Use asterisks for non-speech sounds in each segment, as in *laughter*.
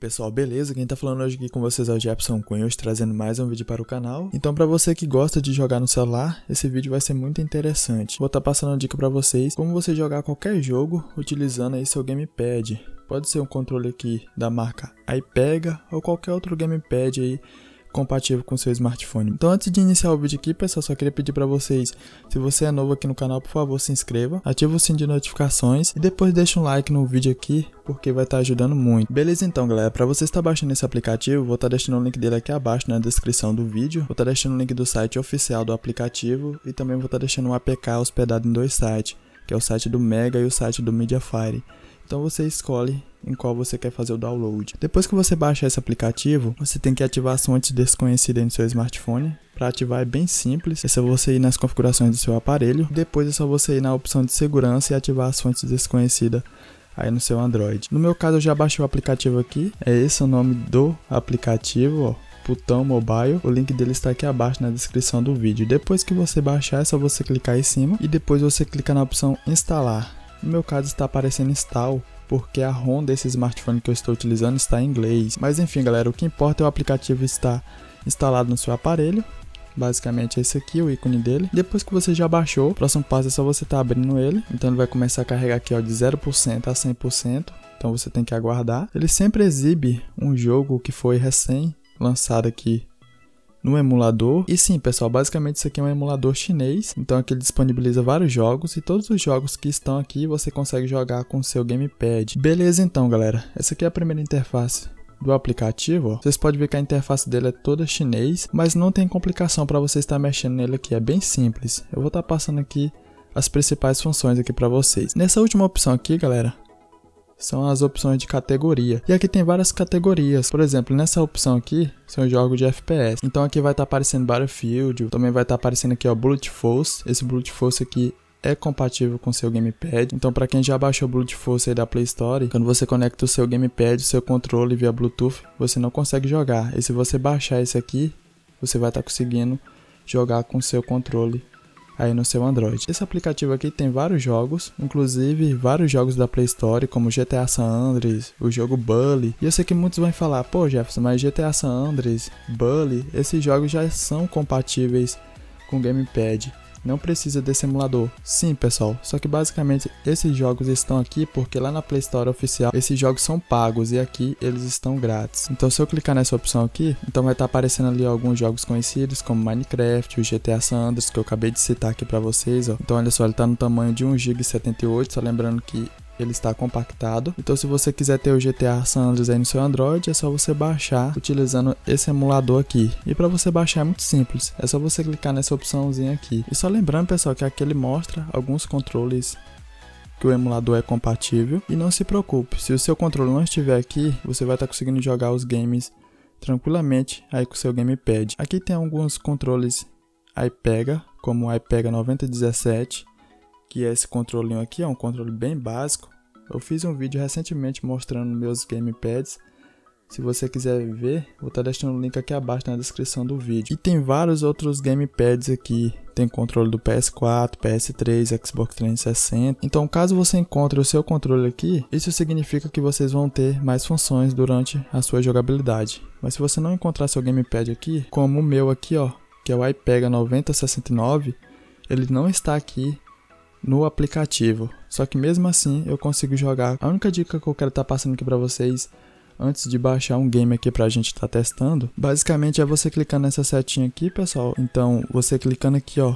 pessoal, beleza? Quem tá falando hoje aqui com vocês é o Jefferson Cunha, hoje trazendo mais um vídeo para o canal. Então para você que gosta de jogar no celular, esse vídeo vai ser muito interessante. Vou estar tá passando uma dica para vocês como você jogar qualquer jogo utilizando aí seu gamepad. Pode ser um controle aqui da marca iPega ou qualquer outro gamepad aí compatível com seu smartphone. Então antes de iniciar o vídeo aqui, pessoal, só queria pedir para vocês, se você é novo aqui no canal, por favor, se inscreva, ative o sininho de notificações e depois deixa um like no vídeo aqui, porque vai estar tá ajudando muito. Beleza então, galera, para você estar baixando esse aplicativo, vou estar tá deixando o link dele aqui abaixo na descrição do vídeo, vou estar tá deixando o link do site oficial do aplicativo e também vou estar tá deixando um APK hospedado em dois sites, que é o site do Mega e o site do Mediafire. Então você escolhe em qual você quer fazer o download. Depois que você baixa esse aplicativo, você tem que ativar as fontes desconhecidas no seu smartphone. Para ativar é bem simples, é só você ir nas configurações do seu aparelho. Depois é só você ir na opção de segurança e ativar as fontes desconhecidas aí no seu Android. No meu caso eu já baixei o aplicativo aqui, é esse o nome do aplicativo, ó. Putão Mobile. O link dele está aqui abaixo na descrição do vídeo. Depois que você baixar, é só você clicar em cima e depois você clica na opção instalar. No meu caso está aparecendo install porque a ROM desse smartphone que eu estou utilizando está em inglês. Mas enfim, galera, o que importa é o aplicativo estar instalado no seu aparelho. Basicamente é esse aqui, o ícone dele. Depois que você já baixou, o próximo passo é só você estar tá abrindo ele. Então ele vai começar a carregar aqui ó, de 0% a 100%. Então você tem que aguardar. Ele sempre exibe um jogo que foi recém lançado aqui no emulador. E sim, pessoal, basicamente isso aqui é um emulador chinês, então aqui ele disponibiliza vários jogos e todos os jogos que estão aqui você consegue jogar com seu gamepad. Beleza então, galera. Essa aqui é a primeira interface do aplicativo, vocês podem ver que a interface dele é toda chinês, mas não tem complicação para você estar mexendo nele aqui, é bem simples. Eu vou estar passando aqui as principais funções aqui para vocês. Nessa última opção aqui, galera, são as opções de categoria. E aqui tem várias categorias. Por exemplo, nessa opção aqui são jogos de FPS. Então aqui vai estar tá aparecendo Battlefield, também vai estar tá aparecendo aqui ó Bullet Force. Esse Bullet Force aqui é compatível com seu gamepad. Então, para quem já baixou o Bullet Force aí da Play Store, quando você conecta o seu gamepad, o seu controle via Bluetooth, você não consegue jogar. E se você baixar esse aqui, você vai estar tá conseguindo jogar com seu controle aí no seu Android. Esse aplicativo aqui tem vários jogos, inclusive vários jogos da Play Store, como GTA San Andreas, o jogo Bully. E eu sei que muitos vão falar, pô Jefferson, mas GTA San Andreas, Bully, esses jogos já são compatíveis com Gamepad não precisa desse emulador. Sim, pessoal, só que basicamente esses jogos estão aqui porque lá na Play Store oficial esses jogos são pagos e aqui eles estão grátis. Então se eu clicar nessa opção aqui, então vai estar aparecendo ali alguns jogos conhecidos como Minecraft, o GTA San Andreas que eu acabei de citar aqui para vocês, ó. Então olha só, ele está no tamanho de 1,78 só lembrando que ele está compactado. Então se você quiser ter o GTA San Andreas aí no seu Android, é só você baixar utilizando esse emulador aqui. E para você baixar é muito simples, é só você clicar nessa opçãozinha aqui. E só lembrando, pessoal, que aqui ele mostra alguns controles que o emulador é compatível. E não se preocupe, se o seu controle não estiver aqui, você vai estar conseguindo jogar os games tranquilamente aí com o seu gamepad. Aqui tem alguns controles iPega, como o iPega 9017 que é esse controlinho aqui, é um controle bem básico. Eu fiz um vídeo recentemente mostrando meus gamepads. Se você quiser ver, vou estar tá deixando o link aqui abaixo na descrição do vídeo. E tem vários outros gamepads aqui. Tem controle do PS4, PS3, Xbox 360. Então, caso você encontre o seu controle aqui, isso significa que vocês vão ter mais funções durante a sua jogabilidade. Mas se você não encontrar seu gamepad aqui, como o meu aqui, ó, que é o iPega 9069, ele não está aqui no aplicativo. Só que mesmo assim eu consigo jogar. A única dica que eu quero estar tá passando aqui para vocês antes de baixar um game aqui pra gente estar tá testando, basicamente é você clicando nessa setinha aqui, pessoal. Então, você clicando aqui, ó,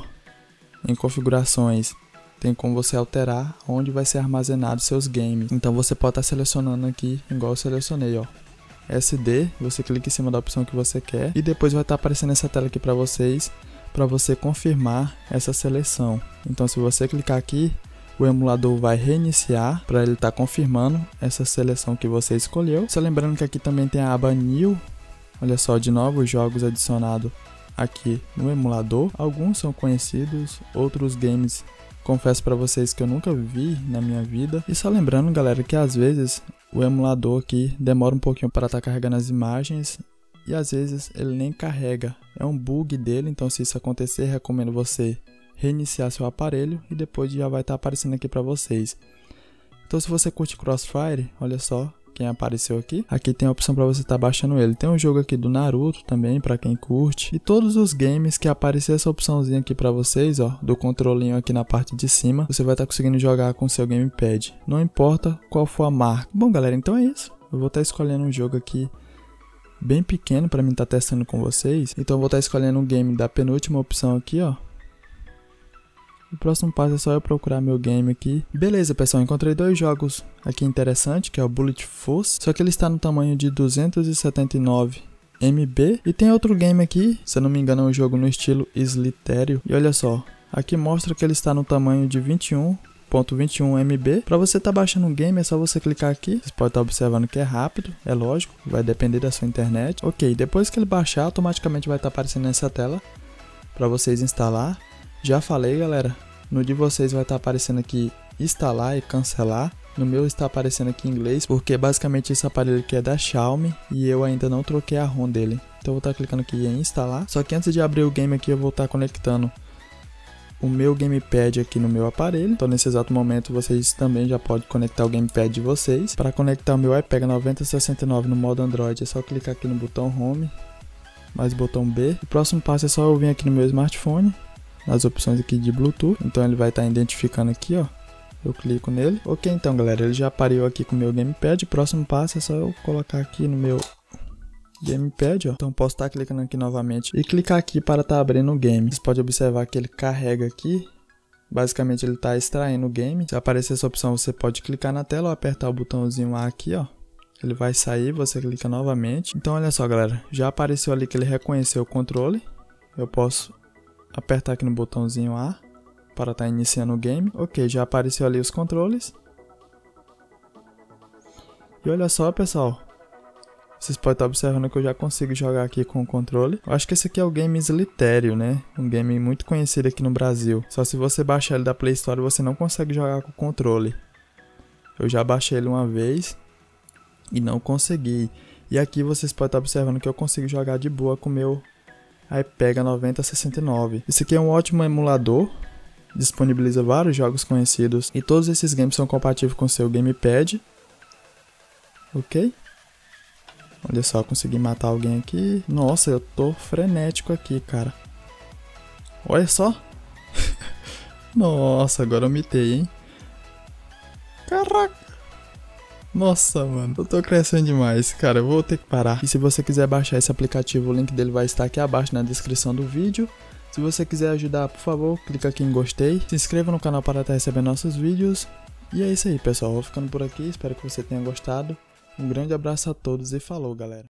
em configurações, tem como você alterar onde vai ser armazenado seus games. Então, você pode estar tá selecionando aqui, igual eu selecionei, ó. SD, você clica em cima da opção que você quer e depois vai estar tá aparecendo essa tela aqui para vocês para você confirmar essa seleção. Então, se você clicar aqui, o emulador vai reiniciar para ele estar tá confirmando essa seleção que você escolheu. Só lembrando que aqui também tem a aba New. Olha só, de novos jogos adicionados aqui no emulador. Alguns são conhecidos, outros games confesso para vocês que eu nunca vi na minha vida. E só lembrando, galera, que às vezes o emulador aqui demora um pouquinho para estar tá carregando as imagens e às vezes ele nem carrega. É um bug dele, então se isso acontecer, recomendo você reiniciar seu aparelho e depois já vai estar tá aparecendo aqui para vocês. Então se você curte Crossfire, olha só, quem apareceu aqui. Aqui tem a opção para você estar tá baixando ele. Tem um jogo aqui do Naruto também, para quem curte. E todos os games que aparecer essa opçãozinha aqui para vocês, ó, do controlinho aqui na parte de cima, você vai estar tá conseguindo jogar com seu gamepad. Não importa qual for a marca. Bom, galera, então é isso. Eu vou estar tá escolhendo um jogo aqui bem pequeno para mim estar tá testando com vocês. Então eu vou estar tá escolhendo um game da penúltima opção aqui, ó. O próximo passo é só eu procurar meu game aqui. Beleza, pessoal, encontrei dois jogos aqui interessantes, que é o Bullet Force, só que ele está no tamanho de 279 MB. E tem outro game aqui, se eu não me engano é um jogo no estilo Slitério. E olha só, aqui mostra que ele está no tamanho de 21 1.21 MB. Para você estar tá baixando um game é só você clicar aqui. Você pode estar tá observando que é rápido, é lógico, vai depender da sua internet. Ok, depois que ele baixar, automaticamente vai estar tá aparecendo nessa tela para vocês instalar. Já falei, galera, no de vocês vai estar tá aparecendo aqui instalar e cancelar. No meu está aparecendo aqui em inglês, porque basicamente esse aparelho aqui é da Xiaomi e eu ainda não troquei a ROM dele. Então eu vou estar tá clicando aqui em instalar. Só que antes de abrir o game aqui eu vou estar tá conectando o meu gamepad aqui no meu aparelho. Então nesse exato momento vocês também já podem conectar o gamepad de vocês. Para conectar o meu iPad 9069 no modo Android é só clicar aqui no botão Home, mais botão B. O próximo passo é só eu vir aqui no meu smartphone, nas opções aqui de Bluetooth. Então ele vai estar tá identificando aqui, ó. Eu clico nele. Ok, então galera, ele já apareceu aqui com o meu gamepad. O próximo passo é só eu colocar aqui no meu Gamepad, ó. Então posso estar tá clicando aqui novamente e clicar aqui para estar tá abrindo o game. Você pode observar que ele carrega aqui. Basicamente ele está extraindo o game. Se aparecer essa opção, você pode clicar na tela ou apertar o botãozinho A aqui, ó. Ele vai sair, você clica novamente. Então olha só, galera, já apareceu ali que ele reconheceu o controle. Eu posso apertar aqui no botãozinho A para estar tá iniciando o game. Ok, já apareceu ali os controles. E olha só, pessoal, vocês podem estar observando que eu já consigo jogar aqui com o controle. Eu acho que esse aqui é o game Slitério, né? Um game muito conhecido aqui no Brasil. Só se você baixar ele da Play Store, você não consegue jogar com o controle. Eu já baixei ele uma vez e não consegui. E aqui vocês podem estar observando que eu consigo jogar de boa com o meu iPega 9069. Esse aqui é um ótimo emulador, disponibiliza vários jogos conhecidos e todos esses games são compatíveis com seu gamepad. Ok? Olha só, consegui matar alguém aqui. Nossa, eu tô frenético aqui, cara. Olha só. *laughs* Nossa, agora eu mitei, hein? Caraca. Nossa, mano, eu tô crescendo demais, cara, eu vou ter que parar. E se você quiser baixar esse aplicativo, o link dele vai estar aqui abaixo na descrição do vídeo. Se você quiser ajudar, por favor, clica aqui em gostei. Se inscreva no canal para estar recebendo nossos vídeos. E é isso aí, pessoal. Vou ficando por aqui. Espero que você tenha gostado. Um grande abraço a todos e falou, galera.